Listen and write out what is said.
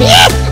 Yeah!